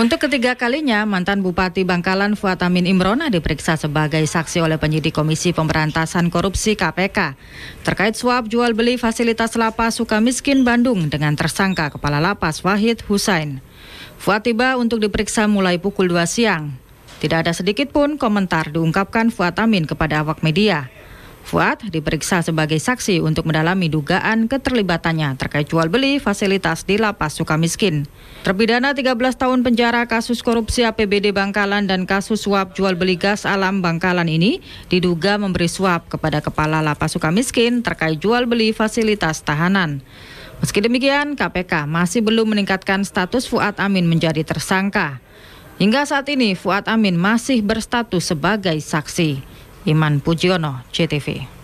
Untuk ketiga kalinya, mantan Bupati Bangkalan Fuad Amin Imron diperiksa sebagai saksi oleh penyidik Komisi Pemberantasan Korupsi KPK terkait suap jual beli fasilitas lapas Sukamiskin Bandung dengan tersangka Kepala Lapas Wahid Husain. Fuad tiba untuk diperiksa mulai pukul 2 siang. Tidak ada sedikit pun komentar diungkapkan Fuad Amin kepada awak media. Fuad diperiksa sebagai saksi untuk mendalami dugaan keterlibatannya terkait jual beli fasilitas di Lapas Sukamiskin. Terpidana 13 tahun penjara kasus korupsi APBD Bangkalan dan kasus suap jual beli gas alam Bangkalan ini diduga memberi suap kepada Kepala Lapas Sukamiskin terkait jual beli fasilitas tahanan. Meski demikian, KPK masih belum meningkatkan status Fuad Amin menjadi tersangka. Hingga saat ini, Fuad Amin masih berstatus sebagai saksi. Iman Pujiono, CTV.